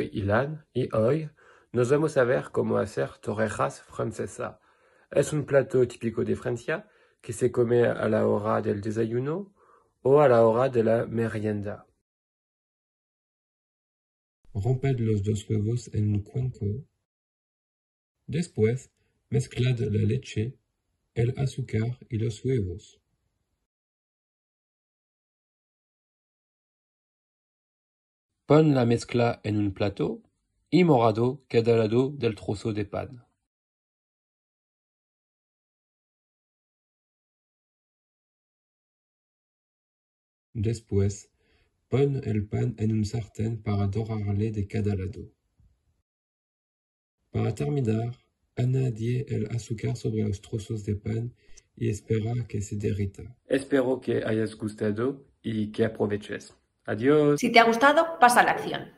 Ilan y hoy nos vamos a ver cómo hacer torrejas francesa. Es un plato típico de Francia que se come a la hora del desayuno o a la hora de la merienda? Romped los dos huevos en un cuenco. Después, mezclad la leche, el azúcar y los huevos. Pon la mezcla en un plato y morado queda al lado del trozo de pan. Después, pon el pan en un sartén para dorarle de cada lado. Para terminar, añadie el azúcar sobre los trozos de pan y espera que se derrita. Espero que hayas gustado y que aproveches. Adiós. Si te ha gustado, pasa a la acción.